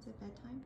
Is it bedtime?